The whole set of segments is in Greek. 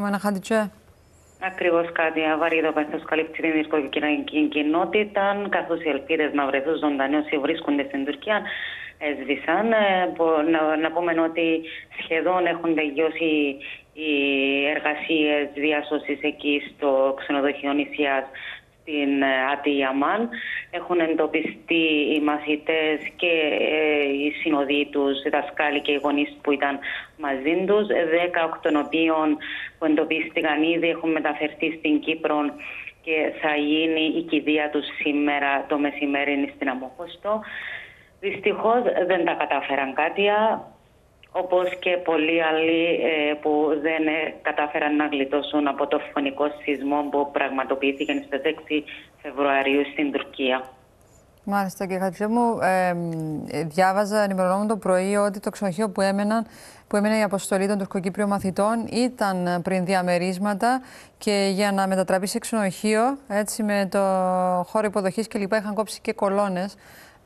Ένα Χαντιτσέ. Ακριβώς κάτι αβαρύδο πέθο καλύπτει την οικογενειακή κοινότητας, καθώς οι ελπίδες να βρεθούν ζωντανοί όσοι βρίσκονται στην Τουρκία έσβησαν. Ε, να, να πούμε ότι σχεδόν έχουν τελειώσει οι εργασίες διάσωσης εκεί στο ξενοδοχείο νησιάς στην ε, Ατιαμάν. Έχουν εντοπιστεί οι μαθητές και ε, οι συνοδοί τους, οι δασκάλοι και οι γονείς που ήταν μαζί τους. Δέκα εκ των οποίων που εντοπίστηκαν ήδη έχουν μεταφερθεί στην Κύπρο και θα γίνει η κηδεία τους σήμερα το μεσημέρι στην Αμόχωστο. Δυστυχώς δεν τα κατάφεραν κάτι όπως και πολλοί άλλοι ε, που δεν ε, κατάφεραν να γλιτώσουν από το φωνικό σεισμό που πραγματοποιήθηκε στις 6 Φεβρουαρίου στην Τουρκία. Μάλιστα και Χατζέ μου, ε, διάβαζα, ενημερωνόμουν το πρωί ότι το ξενοδοχείο που έμεναν που έμενε η αποστολή των τουρκοκύπριων μαθητών ήταν πριν διαμερίσματα και για να μετατραπεί σε ξενοδοχείο έτσι, με το χώρο υποδοχής και λοιπά είχαν κόψει και κολόνες.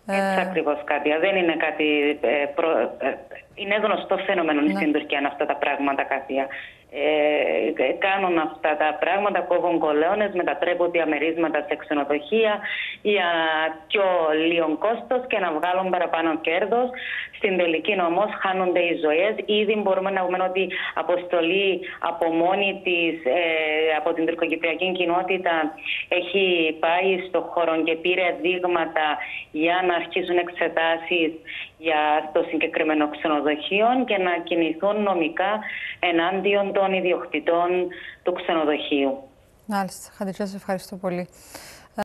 Έτσι ακριβώς κάτι. Δεν είναι κάτι. Ε, προ, ε, είναι γνωστό φαινόμενο ναι. στην Τουρκία αυτά τα πράγματα, Κάτια. Ε, κάνουν αυτά τα πράγματα, κόβουν κολόνες, μετατρέπουν διαμερίσματα σε ξενοδοχεία για πιο λίγο κόστος και να βγάλουν παραπάνω κέρδος. Στην τελική όμως χάνονται οι ζωές. Ήδη μπορούμε να πούμε ότι αποστολή από μόνη της, ε, από την τουρκοκυπριακή κοινότητα, έχει πάει στο χώρο και πήρε δείγματα για να αρχίσουν εξετάσεις για το συγκεκριμένο ξενοδοχείο και να κινηθούν νομικά ενάντιον των ιδιοκτητών του ξενοδοχείου. Μάλιστα. Χαντιτσά, ευχαριστώ πολύ.